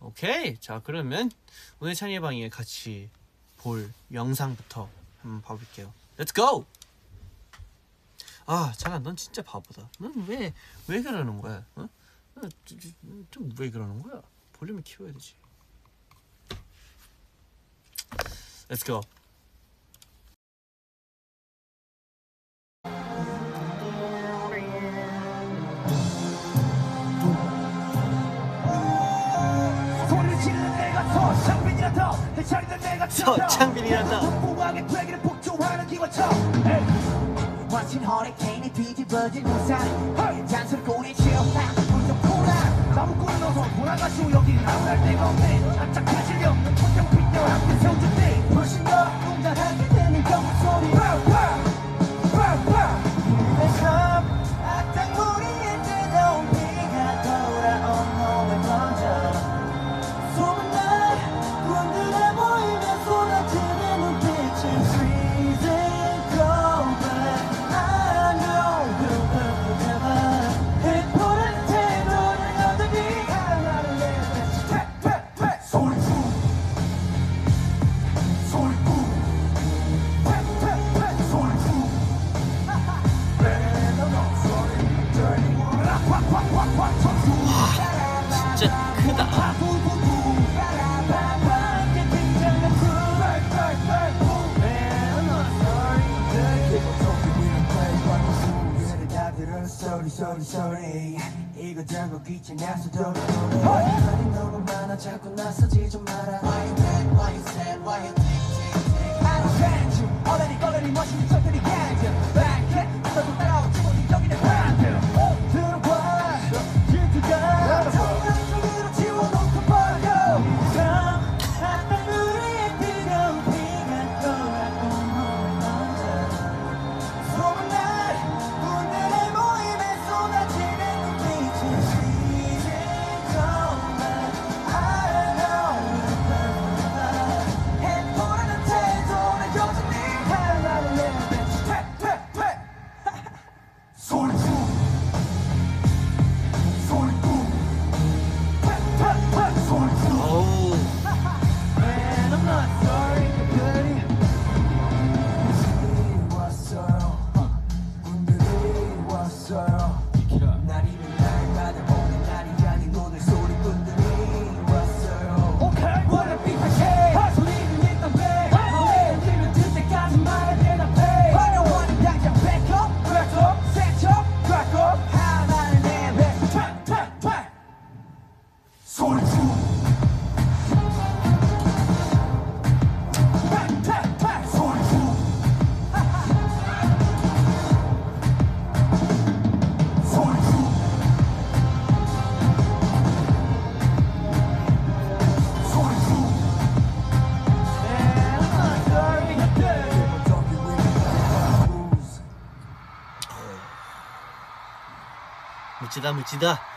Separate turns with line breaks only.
오케이. 자, 그러면 오늘 찬이 방에 같이 볼 영상부터 한번 봐볼게요. Let's go. 아, 잠깐, 넌 진짜 바보다. 넌 왜 왜 그러는 거야? 어? 좀왜 그러는 거야? 볼륨을 키워야 되지. Let's go.
주하는 기관차 마친 허리케인이 뒤집어진 우산. 잔소리꾼이 취업한 불좀 코라. 나무꾼을 넣어서 돌아가시오. 여기는 아무날 데가 없네 Sorry, sorry, sorry. 이거 저거 귀찮아서 도로도로 아니 너무 많아 자꾸 나서지 좀 마라 Why you mad, why you sad, why you think, think, think I don't stand you 어른이 꺼내니 멋있는
멋지다, 멋지다.